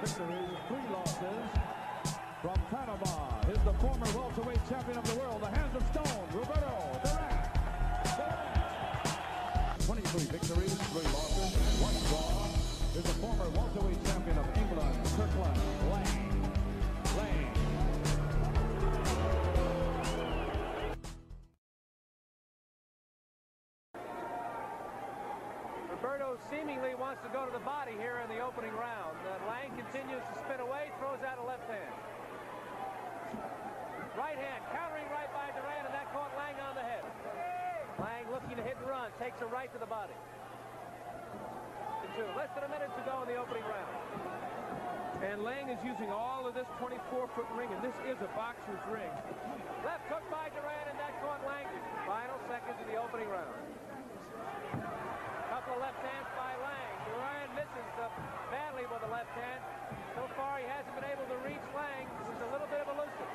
victories, three losses. From Panama, is the former welterweight champion of the world, the hands of stone, Roberto Duran. Duran. 23 victories, three losses, one draw. Is the former welterweight champion of England, Kirkland Seemingly wants to go to the body here in the opening round. Uh, Laing continues to spin away, throws out a left hand. Right hand, countering right by Duran, and that caught Laing on the head. Laing looking to hit and run, takes a right to the body. Two. Less than a minute to go in the opening round. And Laing is using all of this 24-foot ring, and this is a boxer's ring. Left hook by Duran, and that caught Laing. Final seconds of the opening round. Couple of left hands by Laing. Duran misses uh, badly with the left hand. So far, he hasn't been able to reach Laing, who's a little bit of elusive.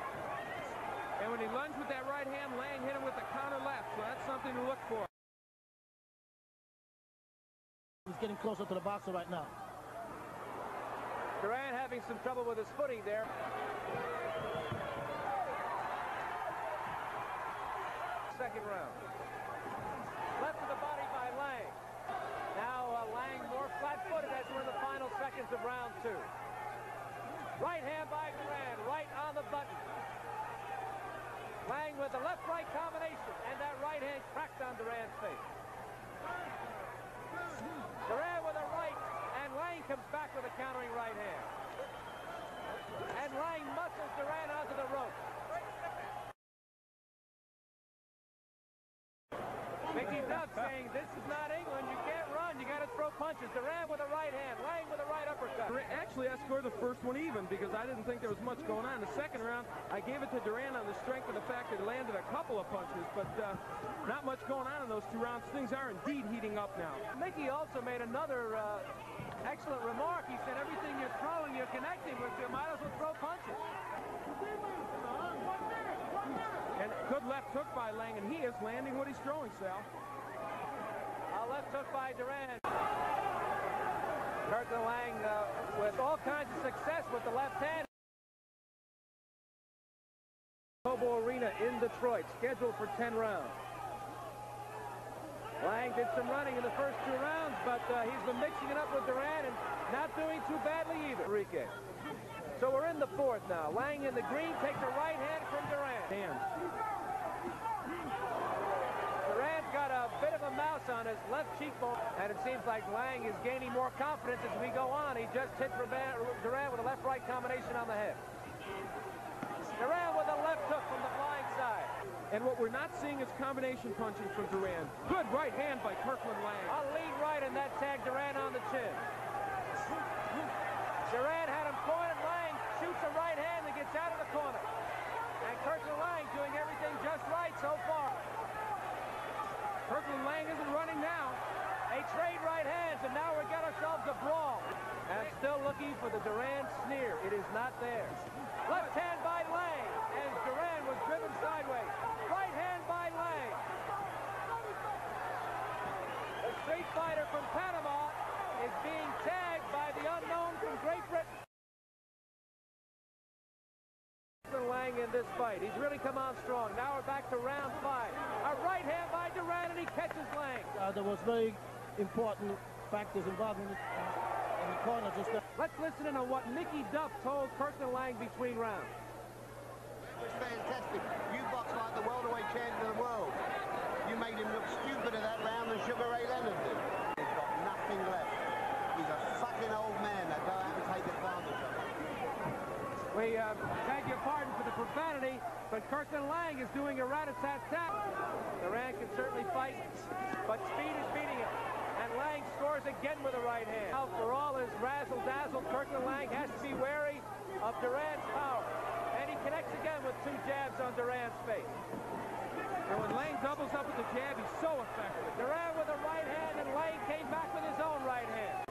And when he lunged with that right hand, Laing hit him with the counter left, so that's something to look for. He's getting closer to the boxer right now. Duran having some trouble with his footing there. Second round. Left to the body by Laing. Now uh, Laing more flat-footed as we're in the final seconds of round two. Right hand by Duran, right on the button. Laing with the left-right combination, and that right hand cracked on Duran's face. Duran with a right, and Laing comes back with a countering right hand. And Laing muscles Duran onto the rope. Mickey Duff saying, this is not England. You can't run. Punches. Duran with a right hand. Laing with a right uppercut. Actually, I scored the first one even because I didn't think there was much going on. The second round, I gave it to Duran on the strength of the fact that he landed a couple of punches, but uh, not much going on in those two rounds. Things are indeed heating up now. Mickey also made another uh, excellent remark. He said, everything you're throwing, you're connecting with. You might as well throw punches. And good left hook by Laing, and he is landing what he's throwing, Sal. Left hook by Duran. Kirkland Laing uh, with all kinds of success with the left hand. Cobo Arena in Detroit, scheduled for 10 rounds. Laing did some running in the first two rounds, but uh, he's been mixing it up with Duran and not doing too badly either. Enrique. So we're in the fourth now. Laing in the green takes a right hand from Duran. Hand. Duran's got a bit of a mouse on his left cheekbone, and it seems like Laing is gaining more confidence as we go on. He just hit Duran with a left-right combination on the head. Duran with a left hook from the blind side. And what we're not seeing is combination punching from Duran. Good right hand by Kirkland Laing. A lead right, and that tagged Duran on the chin. Duran had him cornered. Laing shoots a right hand and gets out of the corner. And Kirkland Laing doing everything just right so far. Kirkland Laing isn't running now. They trade right hands, and now we got ourselves a brawl. And still looking for the Duran sneer. It is not there. Left hand by Laing, as Duran in this fight. He's really come on strong. Now we're back to round five. A right hand by Duran, and he catches Laing. Uh, there was very important factors involved in, in the corner just now. Let's listen in on what Mickey Duff told Kirkland Laing between rounds. It was fantastic. You boxed like the welterweight champion of the world. You made him look stupider that round than Sugar Ray Leonard did. He's got nothing left. He's a fucking old man that go out and take advantage of him. We uh, beg your pardon for the profanity, but Kirkland Laing is doing a rat-a-tat-tat. Duran can certainly fight, but speed is beating him. And Laing scores again with a right hand. Now, for all his razzle-dazzle, Kirkland Laing has to be wary of Duran's power. And he connects again with two jabs on Duran's face. And when Laing doubles up with the jab, he's so effective. Duran with a right hand, and Laing came back with his own right hand.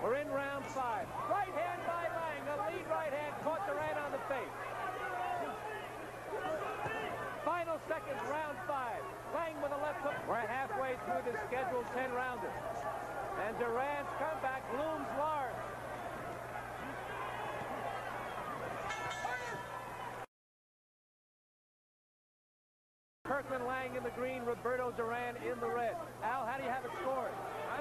We're in round five. Right hand by the lead right hand caught on the face. Final seconds, round five. Playing with a left hook. We're halfway through the scheduled 10-rounder. And Duran's comeback looms large. Kirkland Laing in the green, Roberto Duran in the red. Al, how do you have it scored?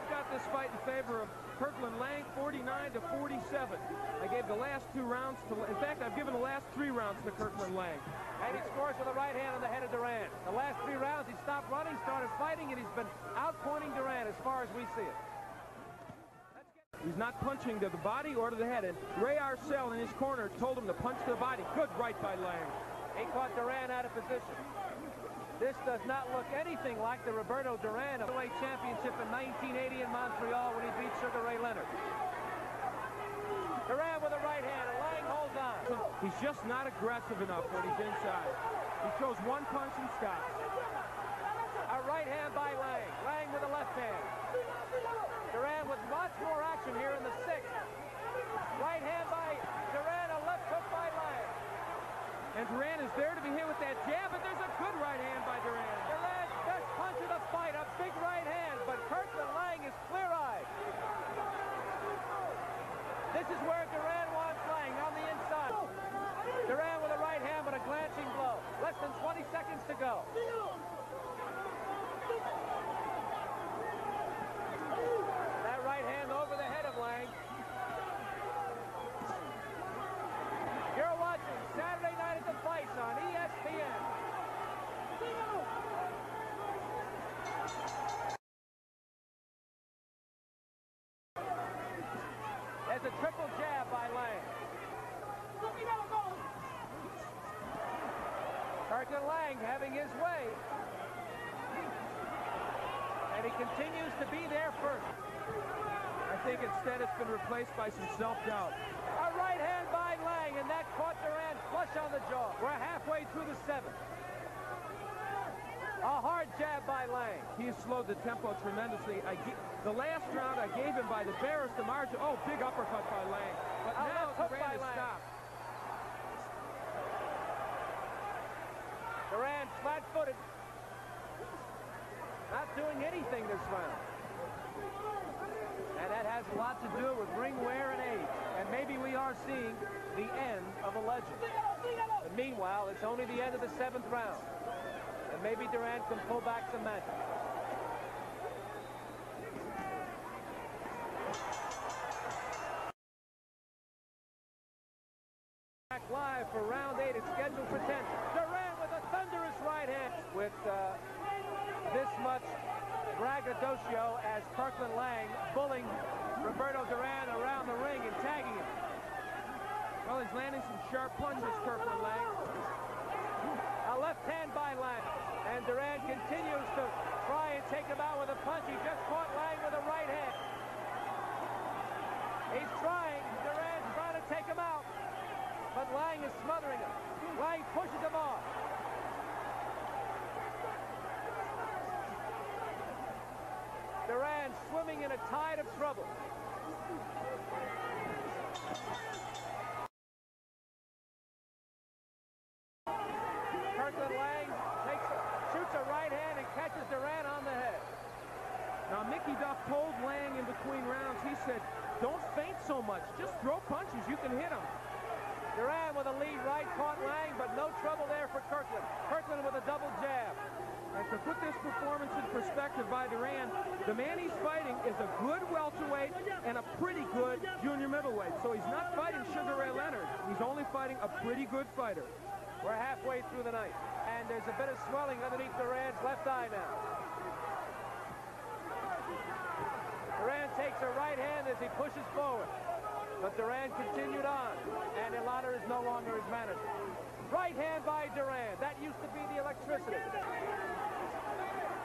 I've got this fight in favor of Kirkland Laing 49 to 47. I gave the last two rounds to, in fact, I've given the last three rounds to Kirkland Laing. And he scores with a right hand on the head of Duran. The last three rounds, he stopped running, started fighting, and he's been outpointing Duran as far as we see it. He's not punching to the body or to the head. And Ray Arcel in his corner told him to punch to the body. Good right by Laing. He caught Duran out of position. This does not look anything like the Roberto Duran of the weight championship in 1980 in Montreal when he beat Sugar Ray Leonard. Duran with a right hand, and Laing holds on. He's just not aggressive enough when he's inside. He throws one punch and stops. A right hand by Laing. Laing with a left hand. Duran with much more action here in the sixth. Right hand by Duran, a left hook by Laing. And Duran is there to be hit with that jab, but there's a good right hand by Duran. Duran's best punch of the fight, a big right hand, but Kirkland Laing is clear-eyed. This is where Duran wants Laing, on the inside. Duran with a right hand, but a glancing blow. Less than 20 seconds to go. That right hand over the head of Laing. You're watching Saturday Night at the Fights on E ESPN. There's a triple jab by Laing. Kirkland Having his way. And he continues to be there first. I think instead it's been replaced by some self-doubt. A right hand by Laing, and that caught Duran flush on the jaw. We're halfway through the seventh. A hard jab by Laing. He slowed the tempo tremendously. I the last round I gave him by the barest margin. Oh, big uppercut by Laing. But A now left hook Duran by has Laing. stopped. Flat-footed. Not doing anything this round. And that has a lot to do with ring wear and age. And maybe we are seeing the end of a legend. But meanwhile, it's only the end of the seventh round. And maybe Duran can pull back some magic. Back live for round eight. It's scheduled for 10. Duran with a thunderous right hand. With uh, this much braggadocio as Kirkland Laing bullying Roberto Duran around the ring and tagging him. Well, he's landing some sharp punches, Kirkland Laing. A left hand by Laing. And Duran continues to try and take him out with a punch. He just caught Laing with a right hand. He's trying. Duran's trying to take him out. But Laing is smothering him. Laing pushes him off. Duran swimming in a tide of trouble. Kirkland Laing takes, shoots a right hand and catches Duran on the head. Now, Mickey Duff told Laing in between rounds, he said, don't faint so much. Just throw punches. You can hit him. Duran with a lead right, caught Laing, but no trouble there for Kirkland. Kirkland with a double jab. And to put this performance in perspective by Duran, the man he's fighting is a good welterweight and a pretty good junior middleweight. So he's not fighting Sugar Ray Leonard. He's only fighting a pretty good fighter. We're halfway through the night. And there's a bit of swelling underneath Duran's left eye now. Duran takes a right hand as he pushes forward. But Duran continued on, and Ilana is no longer his manager. Right hand by Duran. That used to be the electricity.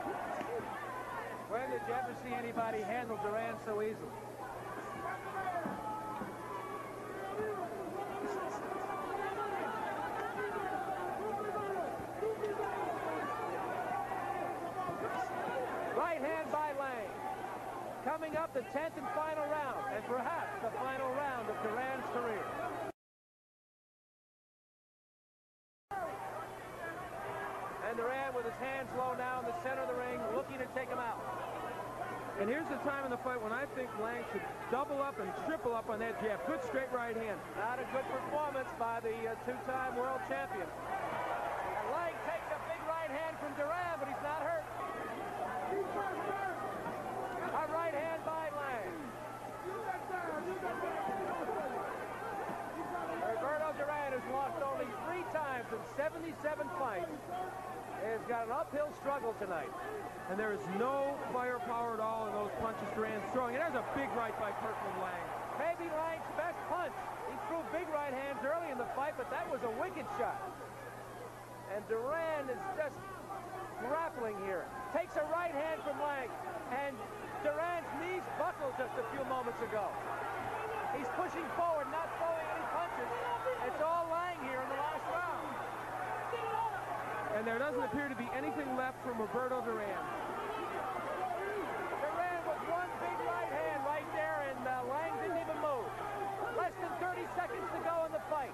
When did you ever see anybody handle Duran so easily? Right hand by Laing. Coming up, the 10th and final round, and perhaps the final And Duran with his hands low now in the center of the ring, looking to take him out. And here's the time in the fight when I think Laing should double up and triple up on that jab. Good straight right hand. Not a good performance by the uh, two-time world champion. And Laing takes a big right hand from Duran, got an uphill struggle tonight. And there is no firepower at all in those punches Duran's throwing. And there's a big right by Kirkland Laing. Maybe Laing's best punch. He threw big right hands early in the fight, but that was a wicked shot. And Duran is just grappling here. Takes a right hand from Laing. And Duran's knees buckled just a few moments ago. He's pushing forward, not throwing any punches. It's all Laing here in. And there doesn't appear to be anything left from Roberto Duran. Duran with one big right hand right there, and uh, Laing didn't even move. Less than 30 seconds to go in the fight.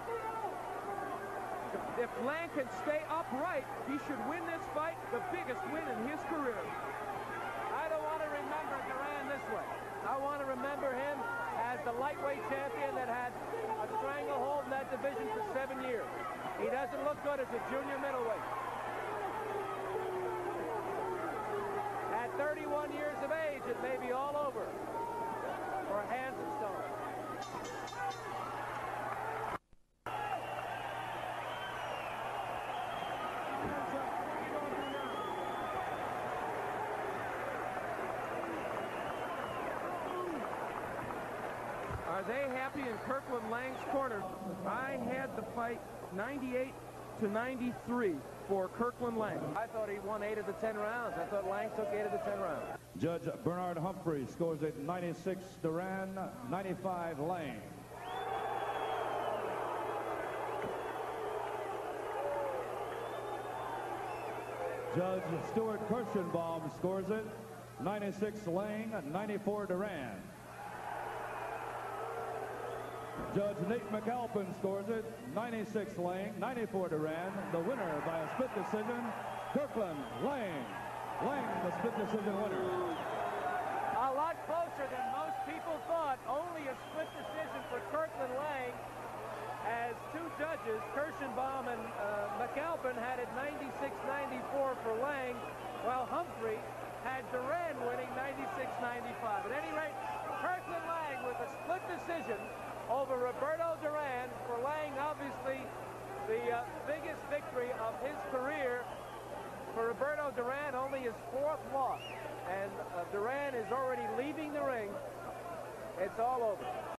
If, if Laing can stay upright, he should win this fight, the biggest win in his career. I don't want to remember Duran this way. I want to remember him as the lightweight champion that had a stranglehold in that division for seven years. He doesn't look good as a junior middleweight. It may be all over for Hands of Stone. Are they happy in Kirkland Laing's corner? I had the fight 98 to 93 for Kirkland Laing. I thought he won eight of the 10 rounds. I thought Laing took eight of the 10 rounds. Judge Bernard Humphrey scores it 96 Duran, 95 Laing. Judge Stuart Kirschenbaum scores it 96 Laing, 94 Duran. Judge Nate McAlpin scores it 96 Laing, 94 Duran. The winner by a split decision, Kirkland Laing. Laing, the split decision winner. A lot closer than most people thought. Only a split decision for Kirkland Laing as two judges, Kirschenbaum and uh, McAlpin, had it 96-94 for Laing, while Humphrey had Duran winning 96-95. At any rate, Kirkland Laing with a split decision over Roberto Duran. For Laing, obviously, the uh, biggest victory of his career. For Roberto Duran, only his fourth loss. And uh, Duran is already leaving the ring. It's all over.